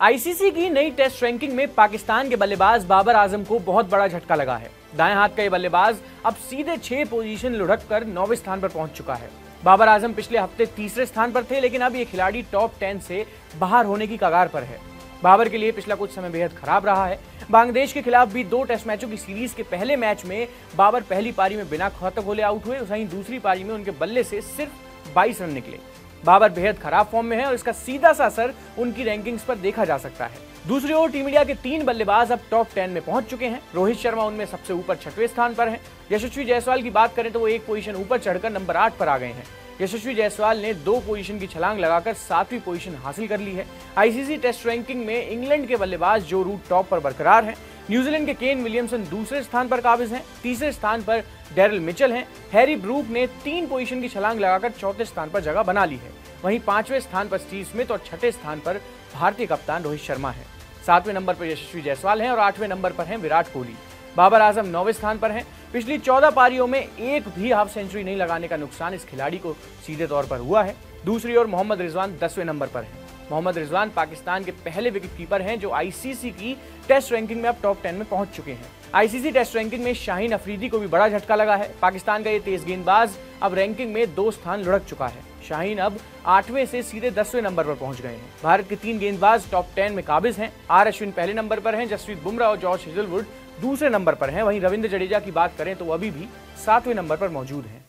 ICC की नई test ranking में पाकिस्तान के बल्लेबाज बाबर आज़म को बहुत बड़ा झटका लगा है। दाएँ हाथ का ये बल्लेबाज अब सीधे छह पोजीशन लुढ़क कर नौवे स्थान पर पहुँच चुका है। बाबर आज़म पिछले हफ़्ते तीसरे स्थान पर थे, लेकिन अब ये खिलाड़ी टॉप टेन से बाहर होने की कगार पर है। बाबर के लिए पिछला कुछ समय बेहद खराब रहा है। बांग्लादेश के खिलाफ भी दो टेस्ट मैचों की सीरीज़ के पहले मैच में बाबर पहली पारी में बिना खतक होले आउट हुए वहीं दूसरी पारी में उनके बल्ले से सिर्फ़ 22 रन निकले। बाबर बेहद खराब फॉर्म में है और इसका सीधा सा असर उनकी रैंकिंग्स पर देखा जा सकता है। दूसरी ओर टीम इंडिया के तीन बल्लेबाज अब टॉप टेन में पहुँच चुके हैं। रोहित शर्मा उनमें सबसे ऊपर छठवें स्थान पर हैं। यशस्वी जायसवाल की बात करें तो वो एक पोजीशन ऊपर चढ़कर नंबर आठ पर आ गए हैं। यशस्वी जायसवाल ने दो पोजीशन की छलांग लगाकर सातवीं पोजीशन हासिल कर ली है। आईसीसी टेस्ट रैंकिंग में इंग्लैंड के बल्लेबाज जो रूट टॉप पर बरकरार हैं। न्यूजीलैंड के केन विलियमसन दूसरे स्थान पर काबिज हैं, तीसरे स्थान पर डेरल मिचल हैं। हैरी ब्रूक ने तीन पोजीशन की छलांग लगाकर चौथे स्थान पर जगह बना ली है। वहीं पाँचवें स्थान पर स्टीव स्मिथ और छठे स्थान पर भारतीय कप्तान रोहित शर्मा है। सातवें नंबर पर यशस्वी जायसवाल हैं और आठवें नंबर पर हैं विराट कोहली। बाबर आज़म नौवे स्थान पर हैं। पिछली चौदह पारियों में एक भी हाफ़ सेंचुरी नहीं लगाने का नुकसान इस खिलाड़ी को सीधे तौर पर हुआ है। दूसरी ओर मोहम्मद रिजवान दसवें नंबर पर है। मोहम्मद रिजवान पाकिस्तान के पहले विकेट कीपर हैं, जो आईसीसी की टेस्ट रैंकिंग में अब टॉप टेन में पहुँच चुके हैं। आईसीसी टेस्ट रैंकिंग में शाहीन अफरीदी को भी बड़ा झटका लगा है। पाकिस्तान का ये तेज गेंदबाज अब रैंकिंग में दो स्थान लुढ़क चुका है। शाहीन अब आठवें से सीधे दसवें नंबर पर पहुँच गए हैं। भारत के तीन गेंदबाज टॉप टेन में काबिज हैं। आर अश्विन पहले नंबर पर हैं, जसप्रीत बुमराह और जॉर्ज हिजलवुड दूसरे नंबर पर हैं। वहीं रविंद्र जडेजा की बात करें तो अभी भी सातवें नंबर पर मौजूद हैं।